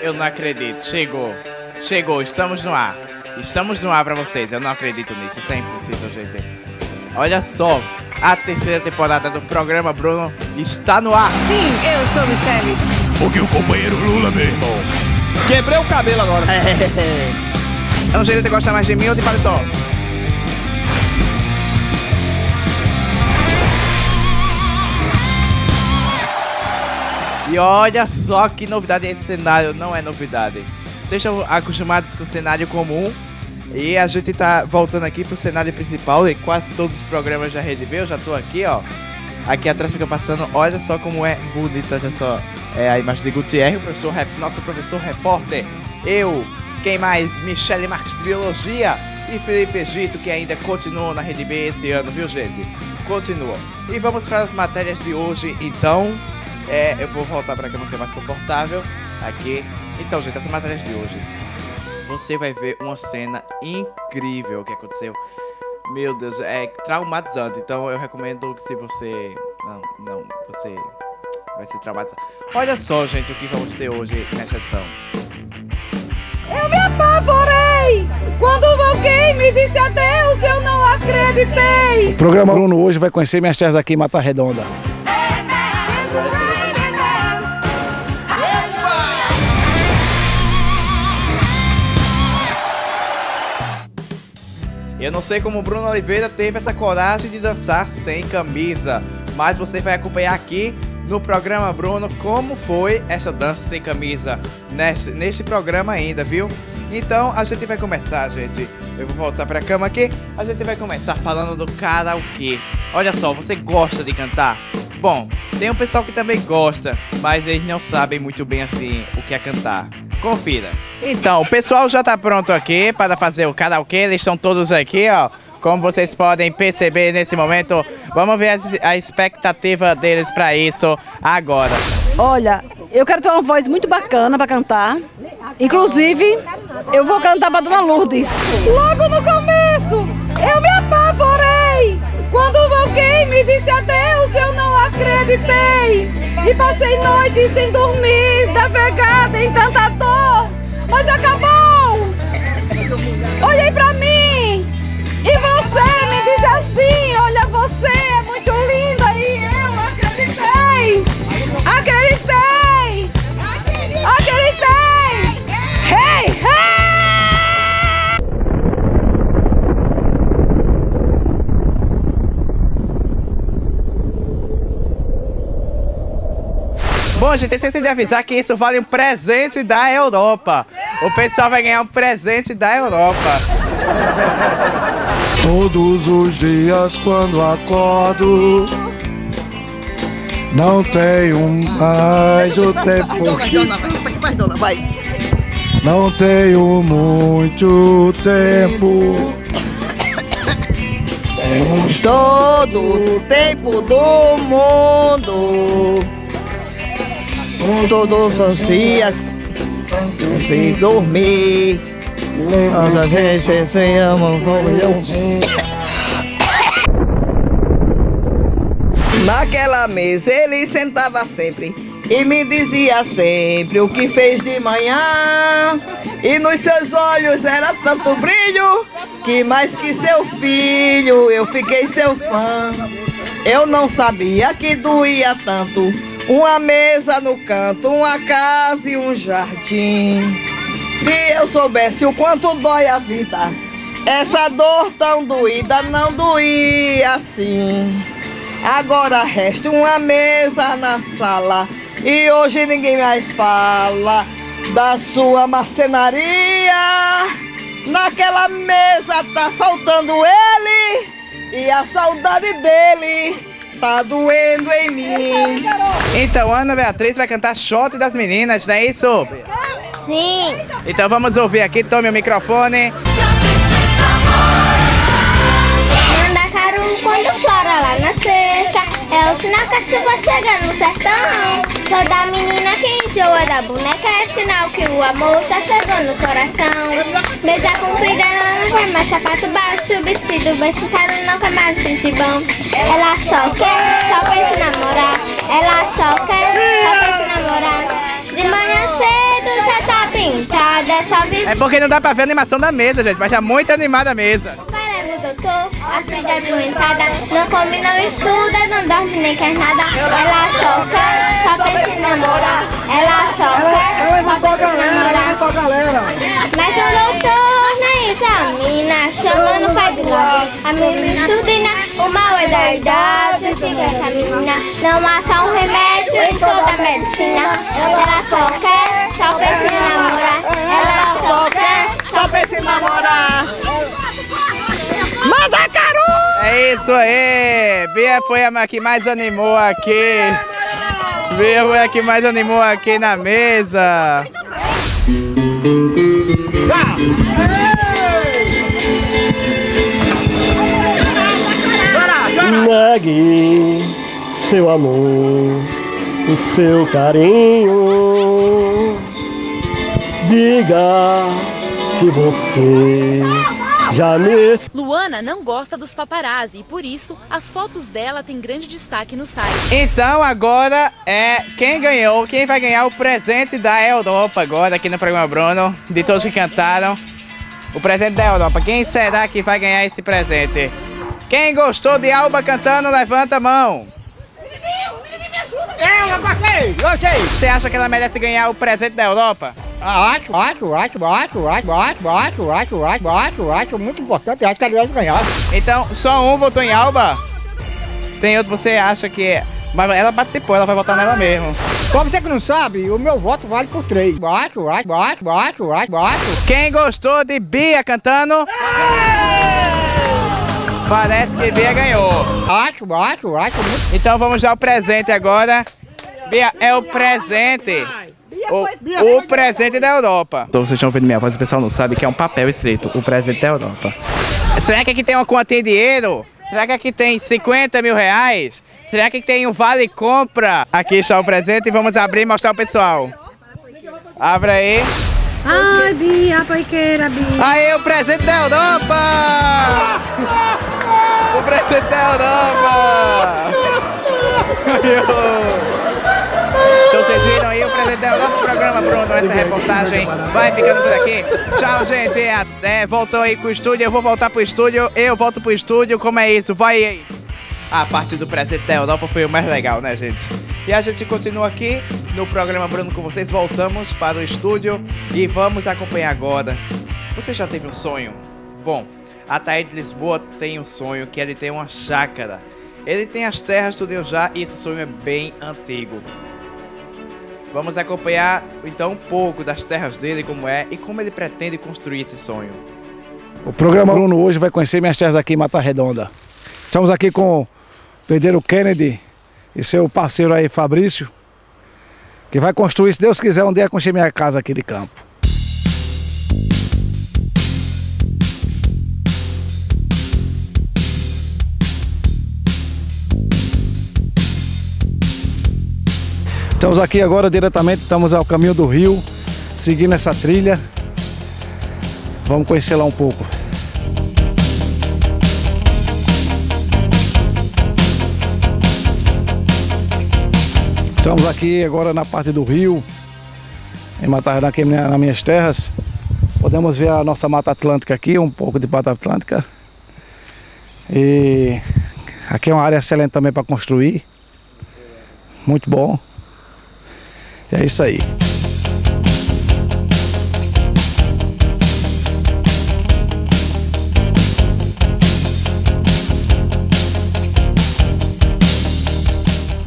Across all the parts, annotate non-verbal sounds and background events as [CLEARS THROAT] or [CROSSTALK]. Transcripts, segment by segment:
Eu não acredito. Chegou. Chegou. Estamos no ar. Estamos no ar pra vocês. Eu não acredito nisso. Isso é impossível, gente. Olha só. A terceira temporada do programa Bruno está no ar. Sim, eu sou Michele. Porque o companheiro Lula, meu irmão. Quebrei o cabelo agora. Eu não sei se você gosta mais de mim ou de paletó. E olha só que novidade esse cenário. Não é novidade. Vocês estão acostumados com o cenário comum. E a gente tá voltando aqui pro cenário principal e quase todos os programas da Rede B. Eu já tô aqui, ó. Aqui atrás fica passando, olha só como é bonita, só. É a imagem de Gutierrez, o professor, nosso professor repórter. Eu, quem mais? Michele Marques de Biologia e Felipe Egito, que ainda continuam na Rede B esse ano, viu gente? Continuam. E vamos para as matérias de hoje, então. É, eu vou voltar para a cama que é mais confortável. Aqui. Então, gente, as matérias de hoje. Você vai ver uma cena incrível que aconteceu. Meu Deus, é traumatizante. Então eu recomendo que se você. Não, não, você vai ser traumatizado. Olha só, gente, o que vamos ter hoje nesta edição. Eu me apavorei! Quando alguém me disse adeus, eu não acreditei! O programa Bruno hoje vai conhecer minhas terras aqui em Mata Redonda. Eu não sei como o Bruno Oliveira teve essa coragem de dançar sem camisa, mas você vai acompanhar aqui no programa Bruno como foi essa dança sem camisa nesse, nesse programa ainda, viu? Então a gente vai começar, gente. Eu vou voltar pra cama aqui. A gente vai começar falando do karaokê. Olha só, você gosta de cantar? Bom, tem um pessoal que também gosta, mas eles não sabem muito bem assim o que é cantar. Confira. Então, o pessoal já tá pronto aqui para fazer o karaokê. Eles estão todos aqui, ó. Como vocês podem perceber nesse momento, vamos ver a expectativa deles para isso agora. Olha, eu quero ter uma voz muito bacana para cantar. Inclusive, eu vou cantar para Dona Lourdes. Logo no começo, eu me apavorei! Quando alguém me disse adeus, eu acreditei! E passei noites sem dormir, navegada em tanta dor, Bom, gente, esqueci de avisar que isso vale um presente da Europa. O pessoal vai ganhar um presente da Europa. Todos os dias quando acordo, não tenho mais o tempo que não tenho muito tempo. Todo o tempo do mundo, todos os dias, sem dormir, quando a gente se ama, Naquela mesa ele sentava sempre e me dizia sempre o que fez de manhã. E nos seus olhos era tanto brilho que mais que seu filho eu fiquei seu fã. Eu não sabia que doía tanto uma mesa no canto, uma casa e um jardim. Se eu soubesse o quanto dói a vida, essa dor tão doída não doía assim. Agora resta uma mesa na sala e hoje ninguém mais fala da sua marcenaria. Naquela mesa tá faltando ele e a saudade dele tá doendo em mim. Então, Ana Beatriz vai cantar Shot das Meninas, não é isso? Sim. Então vamos ouvir aqui, tome o microfone. Mandacaru quando flora lá na seca É o sinal que a chuva chega no sertão Toda menina que enjoa da boneca É sinal que o amor já chegou no coração. Beija comprida não vai mais sapato baixo Vestido bem ficado não quer mais gibão. Ela só quer, só pensa em namorar. Ela só quer, só pensa em namorar. De manhã cedo já tá pintada, só vive É porque não dá pra ver a animação da mesa, gente, mas tá muito animada a mesa. A filha doentada. Não come, não estuda, não dorme nem quer nada. Ela só quer, só pensa em namorar. Ela só quer, só pensa em namorar. Mas o doutor não é isso, a menina chama, não faz nada. A menina surdina, o mal é da idade. Fica essa menina, não há só um remédio em toda a medicina. Ela só quer, só pensa em namorar. Ela só quer, só pensa em namorar. Manda Caru! É isso aí! Bia foi a que mais animou aqui. Bia foi a que mais animou aqui na mesa. Negue seu amor, o seu carinho. Diga que você já me Luana não gosta dos paparazzi e por isso as fotos dela têm grande destaque no site. Então agora é quem ganhou, quem vai ganhar o presente da Europa agora aqui no programa Bruno, de todos que cantaram. O presente da Europa. Quem será que vai ganhar esse presente? Quem gostou de Alba cantando, levanta a mão. Eu gostei, gostei. Você acha que ela merece ganhar o presente da Europa? Acho, acho, acho, acho, acho, acho, acho, acho, acho, acho, acho, muito importante, acho que ela deve ganhar. Então, só um votou em Alba? Tem outro você acha que é. Mas ela participou, ela vai votar nela mesmo. Pra você que não sabe, o meu voto vale por três. Acho, acho, acho, acho, acho, acho. Quem gostou de Bia cantando? Parece que Bia ganhou. Acho, acho, acho. Então vamos dar o presente agora. Bia, é o presente. O, o presente da Europa. Então vocês estão vendo minha voz, o pessoal não sabe que é um papel escrito, o presente da Europa. Será que aqui tem uma conta em dinheiro? Será que aqui tem 50 mil reais? Será que tem um vale compra? Aqui está o presente e vamos abrir e mostrar ao pessoal. Abre aí. Ai, Bia, paiqueira, Bia. Aí o presente da Europa! O presente da Europa! [LAUGHS] Então vocês viram aí o presente da Europa, o programa Bruno, essa reportagem vai ficando por aqui. Tchau, gente. Até, voltou aí com o estúdio, eu vou voltar pro estúdio, eu volto pro estúdio, como é isso? Vai aí. A parte do presente da Europa foi o mais legal, né, gente? E a gente continua aqui no programa Bruno com vocês. Voltamos para o estúdio e vamos acompanhar agora. Você já teve um sonho? Bom, a Thaí de Lisboa tem um sonho que é de ter uma chácara. Ele tem as terras tudo já e esse sonho é bem antigo. Vamos acompanhar então um pouco das terras dele, como é e como ele pretende construir esse sonho. O programa Bruno hoje vai conhecer minhas terras aqui em Mata Redonda. Estamos aqui com o Pedreiro Kennedy e seu parceiro aí, Fabrício, que vai construir, se Deus quiser, um dia construir minha casa aqui de campo. Estamos aqui agora diretamente, estamos ao caminho do rio, seguindo essa trilha. Vamos conhecer lá um pouco. Estamos aqui agora na parte do rio, em Matarrã, aqui na- nas minhas terras. Podemos ver a nossa Mata Atlântica aqui, um pouco de Mata Atlântica. E aqui é uma área excelente também para construir. Muito bom. É isso aí.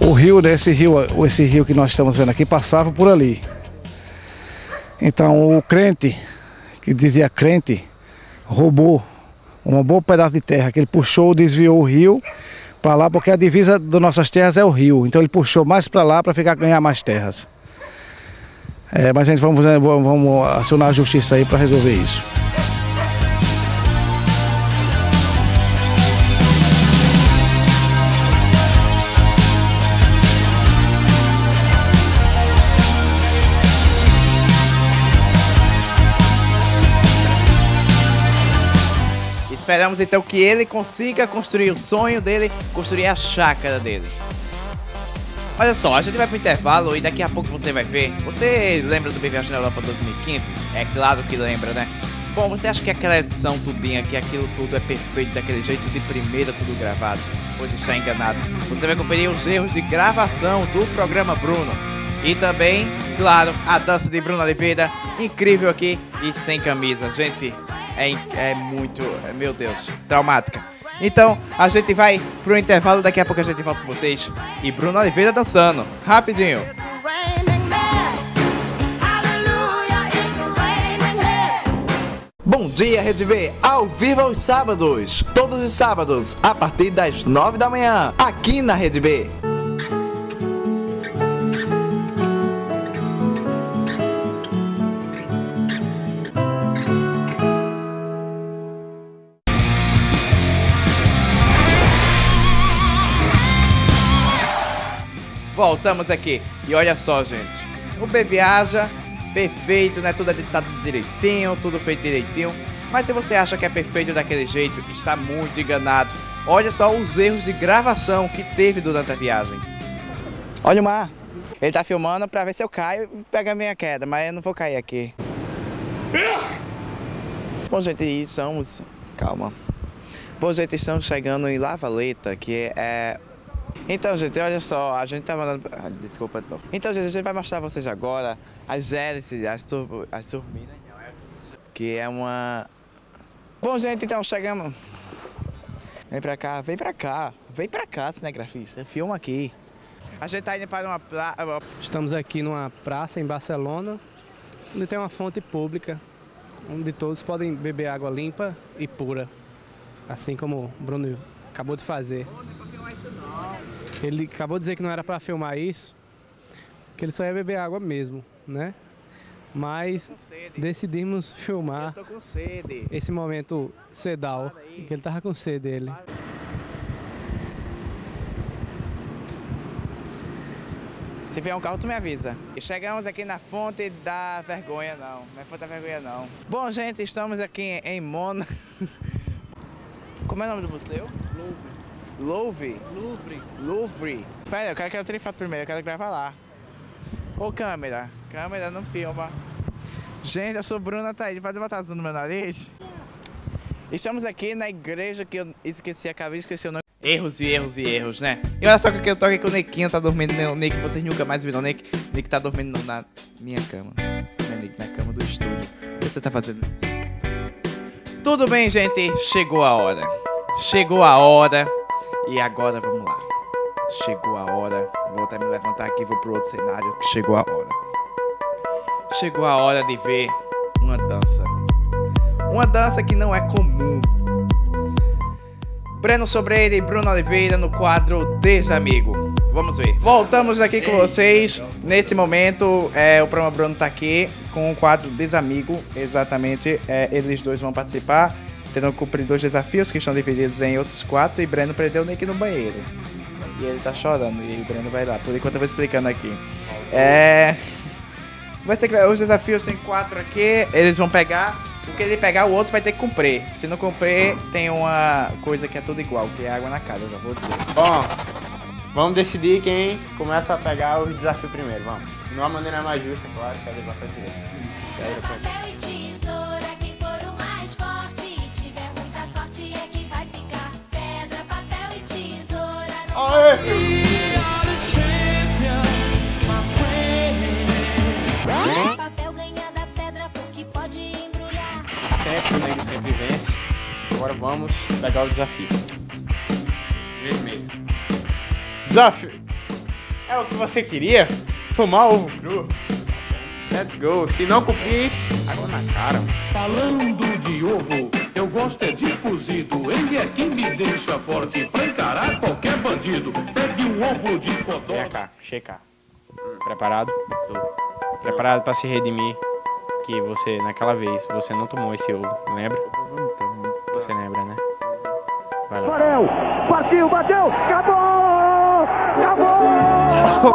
O rio, né, esse rio, esse rio que nós estamos vendo aqui, passava por ali. Então o crente, que dizia crente, roubou um bom pedaço de terra, que ele puxou, desviou o rio para lá, porque a divisa das nossas terras é o rio. Então ele puxou mais para lá para ficar ganhar mais terras. É, mas a gente vamos, vamos, vamos acionar a justiça aí para resolver isso. Esperamos então que ele consiga construir o sonho dele, construir a chácara dele. Olha só, a gente vai pro intervalo e daqui a pouco você vai ver. Você lembra do BVH na Europa 2015? É claro que lembra, né? Bom, você acha que aquela edição tudinha, que aquilo tudo é perfeito daquele jeito de primeira, tudo gravado? Pois está enganado. Você vai conferir os erros de gravação do programa Bruno. E também, claro, a dança de Bruno Oliveira, incrível aqui e sem camisa. Gente, é, é muito, é, meu Deus, traumática. Então, a gente vai pro intervalo, daqui a pouco a gente volta com vocês. E Bruno Oliveira dançando, rapidinho. Bom dia, Rede B, ao vivo aos sábados. Todos os sábados, a partir das 9 da manhã, aqui na Rede B. Voltamos aqui. E olha só, gente. O B viaja, perfeito, né? Tudo editado direitinho, tudo feito direitinho. Mas se você acha que é perfeito daquele jeito, está muito enganado. Olha só os erros de gravação que teve durante a viagem. Olha o mar. Ele tá filmando pra ver se eu caio e pega a minha queda, mas eu não vou cair aqui. Bom, gente, estamos. Calma. Bom, gente, estamos chegando em Lavaleta, que é. Então, gente, olha só, a gente tá mandando. Ah, desculpa de novo. Então, gente, a gente vai mostrar pra vocês agora as hélices, as, turbo... as turbinas, que é uma. Bom, gente, então chegamos. Vem pra cá, vem pra cá, vem pra cá, cinegrafista, filma aqui. A gente tá indo para uma praia. Estamos aqui numa praça em Barcelona, onde tem uma fonte pública, onde todos podem beber água limpa e pura, assim como o Bruno acabou de fazer. Ele acabou de dizer que não era para filmar isso, que ele só ia beber água mesmo, né? Mas decidimos filmar esse momento sedal, que ele tava com sede dele. Se vier um carro, tu me avisa. E chegamos aqui na fonte da vergonha, não. Não é fonte da vergonha, não. Bom, gente, estamos aqui em Mona. [LAUGHS] Como é o nome do museu? Louvre. Louvre? Louvre. Espera, eu quero que eu tire foto primeiro, eu quero gravar lá. Ô, câmera. Câmera, não filma. Gente, eu sou Bruna Thaís, pode botar azul no meu nariz? Estamos aqui na igreja que eu esqueci, acabei de esquecer o nome. Erros e erros e erros, né? E olha só que eu tô aqui com o Nequinho, tá dormindo, né? O Nick, vocês nunca mais viram o Nick. O Nick tá dormindo na minha cama. Né, Nick? Na cama do estúdio. O que você tá fazendo isso? Tudo bem, gente, chegou a hora. Chegou a hora. E agora vamos lá. Chegou a hora. Vou até me levantar aqui e vou pro outro cenário. Chegou a hora. Chegou a hora de ver uma dança. Uma dança que não é comum. Breno Sobreira e Bruno Oliveira no quadro Desamigo. Vamos ver. Voltamos aqui com vocês. Nesse momento, é, o programa Bruno tá aqui com o quadro Desamigo. Exatamente, é, eles dois vão participar. Terão que cumprir dois desafios que estão divididos em outros quatro. E Breno prendeu o Nick no banheiro. E ele tá chorando. E o Breno vai lá. Por enquanto eu vou explicando aqui. É. Vai ser que os desafios tem quatro aqui. Eles vão pegar. O que ele pegar, o outro vai ter que cumprir. Se não cumprir, tem uma coisa que é tudo igual, que é água na cara, eu já vou dizer. Bom, vamos decidir quem começa a pegar os desafios primeiro, vamos. De uma maneira mais justa, claro, que é levar pra dizer. Embrulhar. Sempre o nego sempre vence. Agora vamos pegar o desafio. Vermelho. Desafio. É o que você queria? Tomar ovo cru? Let's go. Se não cumprir, água na cara. Falando de ovo, eu gosto é de cozido. Ele é quem me deixa forte pra encarar qualquer bandido. Pegue um ovo de codó. Vem cá, chega cá. Preparado? Tô. Preparado pra se redimir que você, naquela vez, você não tomou esse ovo, lembra? Você lembra, né? Vai lá. Pareu! Partiu, bateu! Acabou! Acabou! [LAUGHS]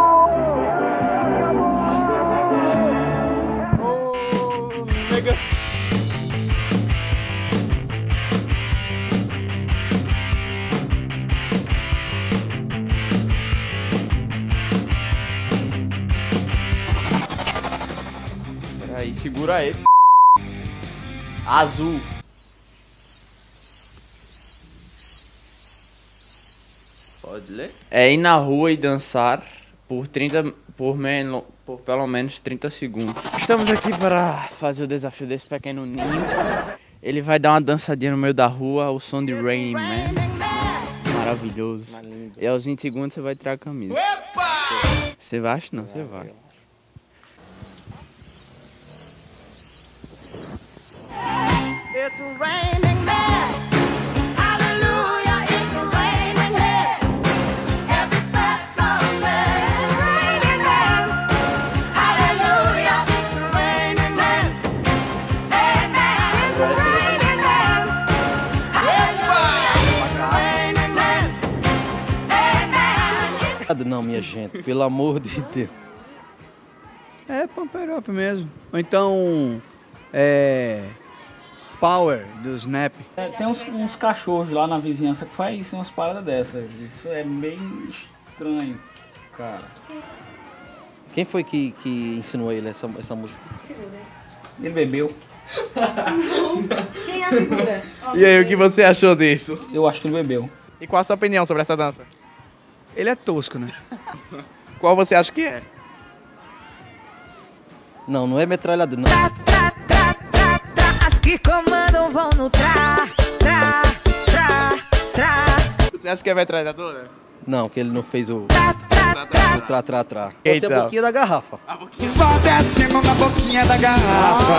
Segura aí. Azul. Pode ler? É ir na rua e dançar por 30 por, men por pelo menos 30 segundos. Estamos aqui para fazer o desafio desse pequeno ninho. Ele vai dar uma dançadinha no meio da rua ao som de Rain Man. Maravilhoso. E aos 20 segundos você vai tirar a camisa. Você vai? Não, você vai. It's raining men. Hallelujah, it's raining men. Every man. Raining men. Hallelujah, it's raining men. Amen. It's raining men. Hallelujah, it's raining men. Amen. Não, minha gente, pelo amor de Deus. É up mesmo. Ou então, é. Power do Snap. É, tem uns, uns cachorros lá na vizinhança que faz isso, umas paradas dessas. Isso é bem estranho, cara. Quem foi que, que ensinou ele essa, essa música? Ele bebeu. Quem é a figura? [LAUGHS] E aí, o que você achou disso? Eu acho que ele bebeu. E qual a sua opinião sobre essa dança? Ele é tosco, né? [LAUGHS] Qual você acha que é? Não, não é metralhador, não. No tra, tra, tra, tra. Você acha que é metralhadora? Não, que ele não fez o. O tra, tra, tra. Pode ser a boquinha da garrafa. Só descendo na boquinha da garrafa.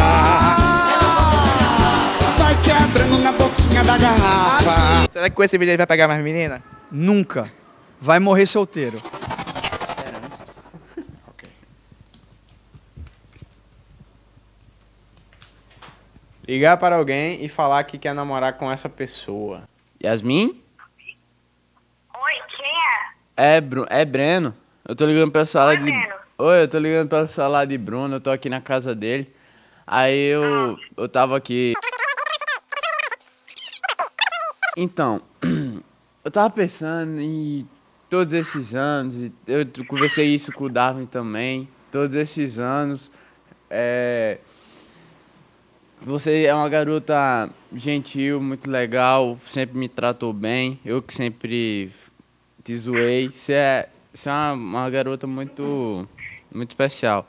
Vai quebrando na boquinha da garrafa. Será que com esse vídeo ele vai pegar mais menina? Nunca. Vai morrer solteiro. Ligar para alguém e falar que quer namorar com essa pessoa. Yasmin? Oi, quem é? É, Bru é Breno. Eu tô ligando pela sala Oi, de. Breno. Oi, eu tô ligando pela sala de Bruno, eu tô aqui na casa dele. Aí eu. Eu tava aqui. Então, [CLEARS THROAT] eu tava pensando em todos esses anos, eu conversei isso com o Darwin também, todos esses anos. É, você é uma garota gentil, muito legal, sempre me tratou bem. Eu que sempre te zoei. Você é, você é uma, uma garota muito, muito especial.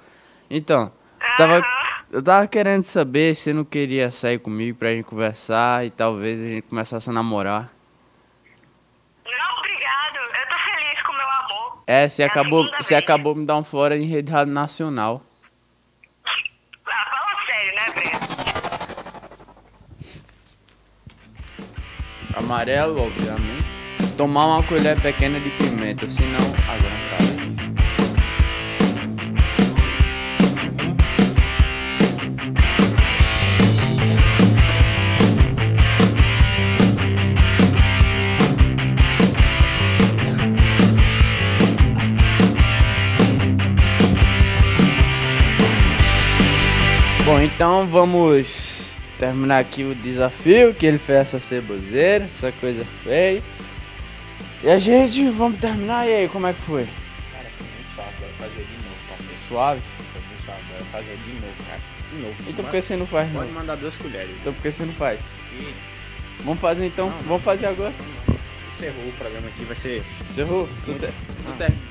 Então, tava, eu tava querendo saber se você não queria sair comigo pra gente conversar e talvez a gente começasse a namorar. Não, obrigado. Eu tô feliz com o meu amor. É, você É acabou, você acabou me dar um fora em rede rádio nacional. Amarelo, obviamente. Tomar uma colher pequena de pimenta, senão cara. Bom, então vamos terminar aqui o desafio que ele fez essa ceboseira, essa coisa feia. E a gente, vamos terminar. E aí, como é que foi? Cara, foi muito suave, vai fazer de novo, parceiro. Suave? Foi muito suave, vai fazer de novo, cara. De novo. Então por que você não faz, Pode não? mandar duas colheres. Então por que você não faz? E Vamos fazer então? Não. Vamos fazer agora? encerrou o programa aqui, vai ser... Encerrou? Tu Muito- te- tu Ah. termina. Ok.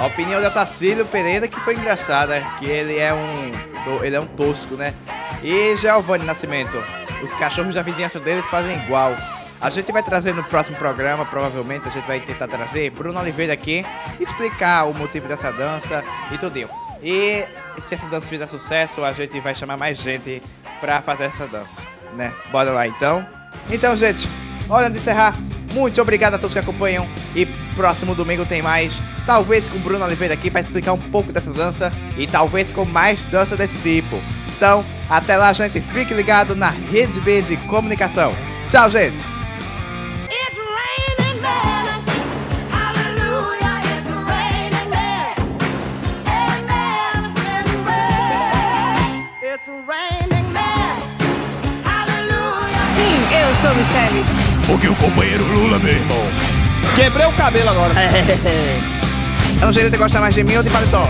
A opinião da Tacílio Pereira que foi engraçada, que ele é um ele é um tosco, né? E Giovanni Nascimento, os cachorros da vizinhança deles fazem igual. A gente vai trazer no próximo programa, provavelmente a gente vai tentar trazer Bruno Oliveira aqui, explicar o motivo dessa dança e tudinho. E se essa dança fizer sucesso, a gente vai chamar mais gente pra fazer essa dança, né? Bora lá então. Então, gente, hora de encerrar. Muito obrigado a todos que acompanham. E próximo domingo tem mais. Talvez com o Bruno Oliveira aqui para explicar um pouco dessa dança. E talvez com mais dança desse tipo. Então, até lá, gente. Fique ligado na Rede B de Comunicação. Tchau, gente. Sim, eu sou Michele. Porque o companheiro Lula, meu irmão. Quebrei o cabelo agora. Eu não sei se você gosta mais de mim ou de paletó.